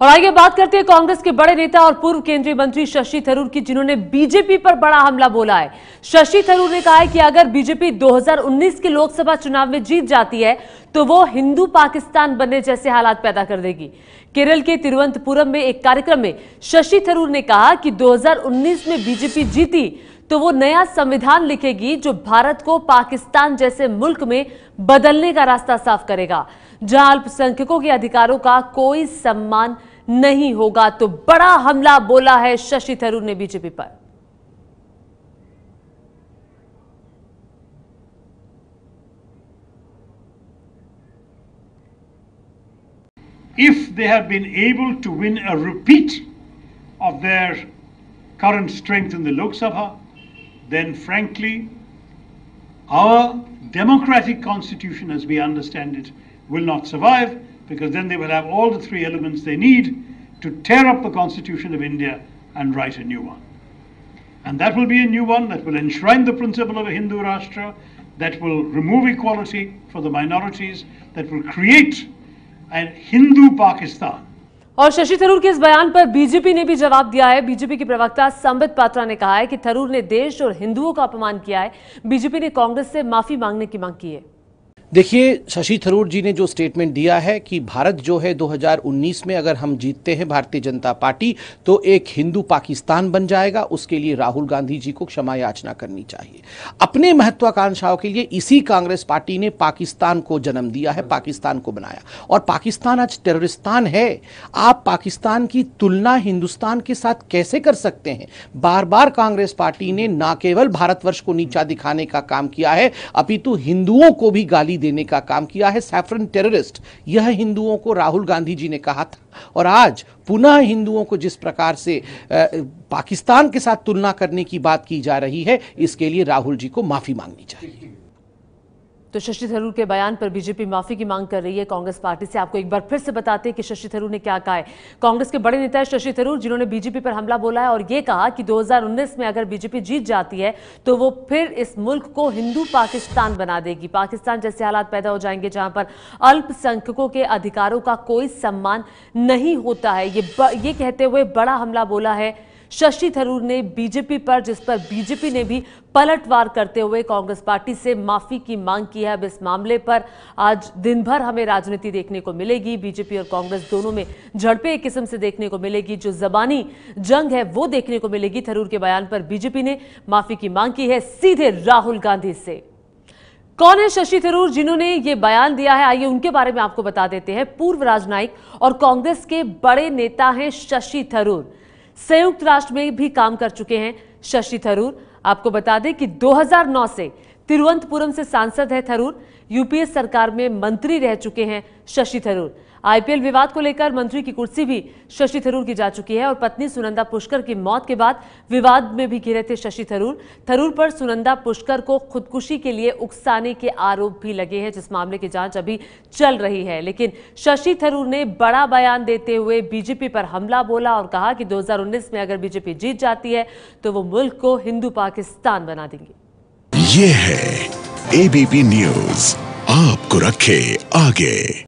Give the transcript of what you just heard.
और आइए बात करते हैं कांग्रेस के बड़े नेता और पूर्व केंद्रीय मंत्री शशि थरूर की, जिन्होंने बीजेपी पर बड़ा हमला बोला है। शशि थरूर ने कहा है कि अगर बीजेपी 2019 के लोकसभा चुनाव में जीत जाती है तो वो हिंदू पाकिस्तान बनने जैसे हालात पैदा कर देगी। केरल के तिरुवनंतपुरम में एक कार्यक्रम में शशि थरूर ने कहा कि 2019 में बीजेपी जीती तो वो नया संविधान लिखेगी जो भारत को पाकिस्तान जैसे मुल्क में बदलने का रास्ता साफ़ करेगा। जहाँ अल्पसंख्यकों के अधिकारों का कोई सम्मान नहीं होगा तो बड़ा हमला बोला है शशि थरूर ने बीजेपी पर। They have been able to win a repeat of their current strength in the Lok Sabha, then frankly, our democratic constitution as we understand it will not survive because then they will have all the three elements they need to tear up the constitution of India and write a new one. And that will be a new one that will enshrine the principle of a Hindu Rashtra, that will remove equality for the minorities, that will create a Hindu Pakistan. और शशि थरूर के इस बयान पर BJP ने भी जवाब दिया है। बीजेपी के प्रवक्ता संबित पात्रा ने कहा है कि थरूर ने देश और हिंदुओं का अपमान किया है। बीजेपी ने कांग्रेस से माफ़ी मांगने की मांग की है। देखिए, शशि थरूर जी ने जो स्टेटमेंट दिया है कि भारत जो है 2019 में अगर हम जीतते हैं भारतीय जनता पार्टी तो एक हिंदू पाकिस्तान बन जाएगा। उसके लिए राहुल गांधी जी को क्षमा याचना करनी चाहिए। अपने महत्वाकांक्षाओं के लिए इसी कांग्रेस पार्टी ने पाकिस्तान को जन्म दिया है, पाकिस्तान को बनाया। और पाकिस्तान आज टेररिस्तान है। आप पाकिस्तान की तुलना हिंदुस्तान के साथ कैसे कर सकते हैं? बार बार कांग्रेस पार्टी ने ना केवल भारतवर्ष को नीचा दिखाने का काम किया है, अपितु हिंदुओं को भी गाली देने का काम किया है, सैफरन टेररिस्ट। यह हिंदुओं को राहुल गांधी जी ने कहा था। और आज पुनः हिंदुओं को जिस प्रकार से पाकिस्तान के साथ तुलना करने की बात की जा रही है, इसके लिए राहुल जी को माफ़ी मांगनी चाहिए। तो शशि थरूर के बयान पर बीजेपी माफ़ी की मांग कर रही है, कांग्रेस पार्टी से। आपको एक बार फिर से बताते हैं कि शशि थरूर ने क्या कहा है। कांग्रेस के बड़े नेता शशि थरूर, जिन्होंने बीजेपी पर हमला बोला है और यह कहा कि 2019 में अगर बीजेपी जीत जाती है तो वो फिर इस मुल्क को हिंदू पाकिस्तान बना देगी। पाकिस्तान जैसे हालात पैदा हो जाएँगे जहाँ पर अल्पसंख्यकों के अधिकारों का कोई सम्मान नहीं होता है। ये ये कहते हुए बड़ा हमला बोला है शशि थरूर ने बीजेपी पर, जिस पर बीजेपी ने भी पलटवार करते हुए कांग्रेस पार्टी से माफ़ी की मांग की है। अब इस मामले पर आज दिन भर हमें राजनीति देखने को मिलेगी। बीजेपी और कांग्रेस दोनों में झड़पे एक किस्म से देखने को मिलेगी। जो जबानी जंग है, वो देखने को मिलेगी। थरूर के बयान पर बीजेपी ने माफ़ी की मांग की है सीधे राहुल गांधी से। कौन है शशि थरूर जिन्होंने ये बयान दिया है? आइए उनके बारे में आपको बता देते हैं। पूर्व राजनायिक और कांग्रेस के बड़े नेता हैं शशि थरूर। संयुक्त राष्ट्र में भी काम कर चुके हैं शशि थरूर। आपको बता दें कि 2009 से तिरुवंतपुरम से सांसद है थरूर। यूपीए सरकार में मंत्री रह चुके हैं शशि थरूर। आईपीएल विवाद को लेकर मंत्री की कुर्सी भी शशि थरूर की जा चुकी है और पत्नी सुनंदा पुष्कर की मौत के बाद विवाद में भी घिरे थे शशि थरूर। थरूर पर सुनंदा पुष्कर को खुदकुशी के लिए उकसाने के आरोप भी लगे हैं, जिस मामले की जाँच अभी चल रही है। लेकिन शशि थरूर ने बड़ा बयान देते हुए बीजेपी पर हमला बोला और कहा कि दो हज़ार उन्नीस में अगर बीजेपी जीत जाती है तो वो मुल्क को हिंदू पाकिस्तान बना देंगे। ये है एबीपी न्यूज़ आपको रखे आगे।